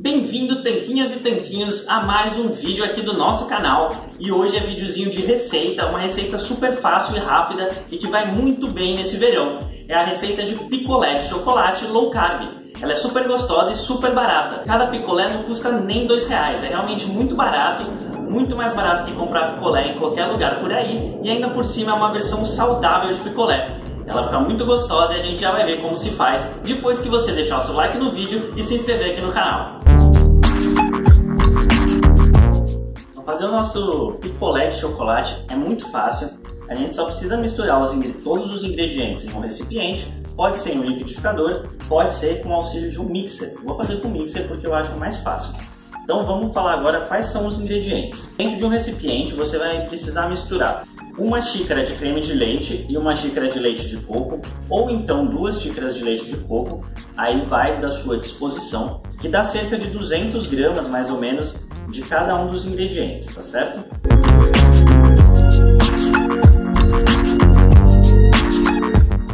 Bem-vindo, tanquinhas e tanquinhos, a mais um vídeo aqui do nosso canal. E hoje é videozinho de receita, uma receita super fácil e rápida e que vai muito bem nesse verão. É a receita de picolé de chocolate low carb. Ela é super gostosa e super barata. Cada picolé não custa nem dois reais, é realmente muito barato, muito mais barato que comprar picolé em qualquer lugar por aí e ainda por cima é uma versão saudável de picolé. Ela fica muito gostosa e a gente já vai ver como se faz depois que você deixar o seu like no vídeo e se inscrever aqui no canal. Fazer o nosso picolé de chocolate é muito fácil. A gente só precisa misturar os, todos os ingredientes em um recipiente. Pode ser em um liquidificador, pode ser com o auxílio de um mixer. vou fazer com mixer porque eu acho mais fácil. Então vamos falar agora quais são os ingredientes. Dentro de um recipiente você vai precisar misturar uma xícara de creme de leite e uma xícara de leite de coco, ou então duas xícaras de leite de coco, aí vai da sua disposição, que dá cerca de 200 gramas mais ou menos de cada um dos ingredientes, tá certo?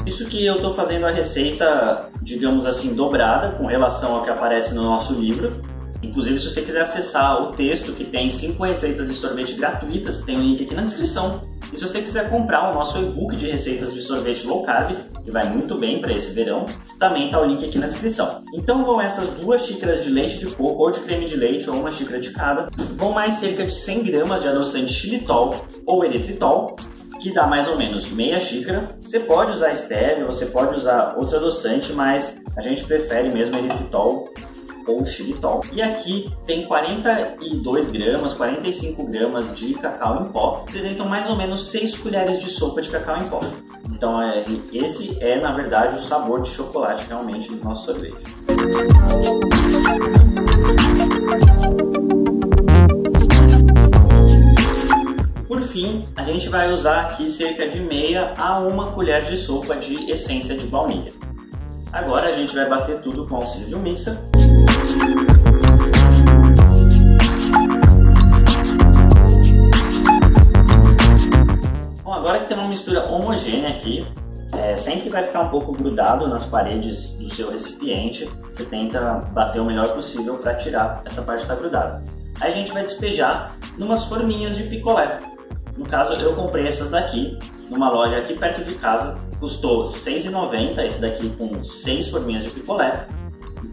Isso que eu estou fazendo a receita, digamos assim, dobrada com relação ao que aparece no nosso livro, Inclusive, se você quiser acessar o texto que tem 5 receitas de sorvete gratuitas, tem um link aqui na descrição. E se você quiser comprar o nosso e-book de receitas de sorvete low carb, que vai muito bem para esse verão, também está o link aqui na descrição. Então vão essas duas xícaras de leite de coco ou de creme de leite, ou uma xícara de cada. Vão mais cerca de 100 gramas de adoçante xilitol ou eritritol, que dá mais ou menos meia xícara. Você pode usar stevia, você pode usar outro adoçante, mas a gente prefere mesmo eritritol ou xilitol. E aqui tem 42 gramas, 45 gramas de cacau em pó, representam mais ou menos 6 colheres de sopa de cacau em pó. Então é, esse é na verdade o sabor de chocolate realmente do nosso sorvete. Por fim, a gente vai usar aqui cerca de meia a uma colher de sopa de essência de baunilha. Agora a gente vai bater tudo com o auxílio de um mixer. Bom, agora que tem uma mistura homogênea aqui, é, sempre vai ficar um pouco grudado nas paredes do seu recipiente. Você tenta bater o melhor possível para tirar essa parte que está grudada. Aí a gente vai despejar numas forminhas de picolé. No caso, eu comprei essas daqui numa loja aqui perto de casa. Custou R$ 6,90, esse daqui com 6 forminhas de picolé.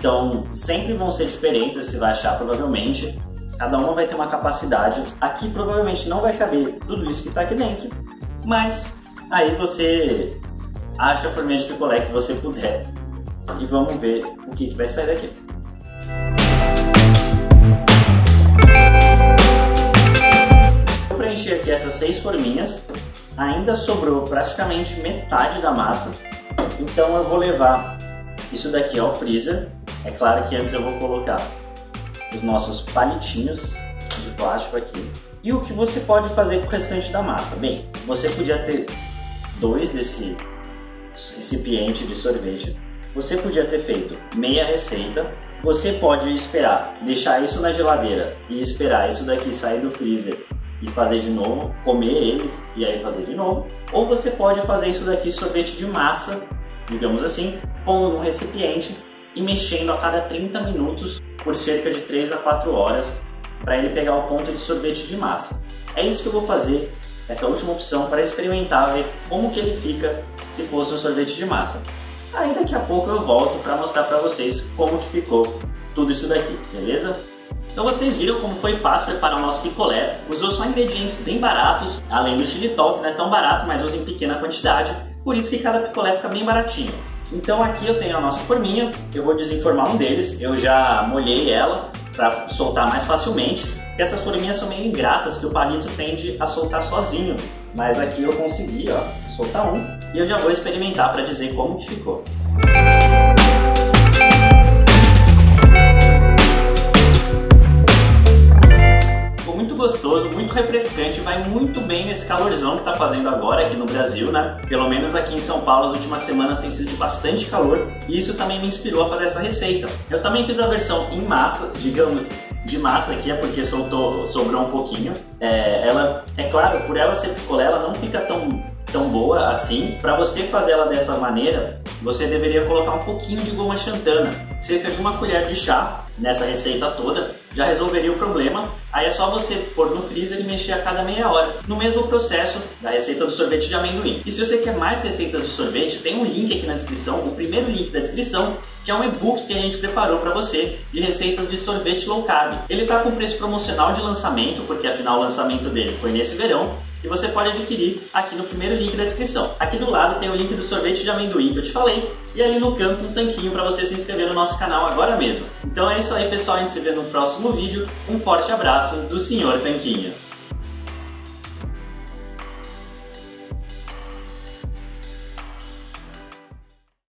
Então, sempre vão ser diferentes, você vai achar provavelmente. Cada uma vai ter uma capacidade. Aqui provavelmente não vai caber tudo isso que está aqui dentro, mas aí você acha a forminha de picolé que você puder. E vamos ver o que, que vai sair daqui. Eu preenchi aqui essas seis forminhas. Ainda sobrou praticamente metade da massa. Então eu vou levar isso daqui ao freezer é claro que antes eu vou colocar os nossos palitinhos de plástico aqui. E o que você pode fazer com o restante da massa? Bem, você podia ter dois desse recipiente de sorvete. Você podia ter feito meia receita. Você pode esperar, deixar isso na geladeira e esperar isso daqui sair do freezer e fazer de novo, comer eles e aí fazer de novo. Ou você pode fazer isso daqui sorvete de massa, digamos assim, pondo num recipiente e mexendo a cada 30 minutos por cerca de 3 a 4 horas para ele pegar o ponto de sorvete de massa. É isso que eu vou fazer, essa última opção, para experimentar, ver como que ele fica se fosse um sorvete de massa. Aí daqui a pouco eu volto para mostrar para vocês como que ficou tudo isso daqui, beleza? Então vocês viram como foi fácil preparar o nosso picolé, usou só ingredientes bem baratos, além do xilitol que não é tão barato, mas usa em pequena quantidade, por isso que cada picolé fica bem baratinho. Então aqui eu tenho a nossa forminha, eu vou desenformar um deles, eu já molhei ela para soltar mais facilmente. Essas forminhas são meio ingratas que o palito tende a soltar sozinho, mas aqui eu consegui, ó, soltar um e eu já vou experimentar para dizer como que ficou. Muito refrescante, vai muito bem nesse calorzão que tá fazendo agora aqui no Brasil, né? Pelo menos aqui em São Paulo as últimas semanas tem sido de bastante calor e isso também me inspirou a fazer essa receita. Eu também fiz a versão em massa, digamos, de massa aqui é porque soltou, sobrou um pouquinho. É, ela, é claro, por ela ser picolé, ela não fica tão tão boa assim. Para você fazer ela dessa maneira, você deveria colocar um pouquinho de goma xantana, cerca de uma colher de chá nessa receita toda, já resolveria o problema. Aí é só você pôr no freezer e mexer a cada meia hora, no mesmo processo da receita do sorvete de amendoim. E se você quer mais receitas de sorvete, tem um link aqui na descrição, o primeiro link da descrição, que é um e-book que a gente preparou para você de receitas de sorvete low carb. Ele está com preço promocional de lançamento, porque afinal o lançamento dele foi nesse verão, e você pode adquirir aqui no primeiro link da descrição. Aqui do lado tem o link do sorvete de amendoim que eu te falei e ali no canto um tanquinho para você se inscrever no nosso canal agora mesmo. Então é isso aí pessoal, a gente se vê no próximo vídeo. Um forte abraço do Senhor Tanquinho.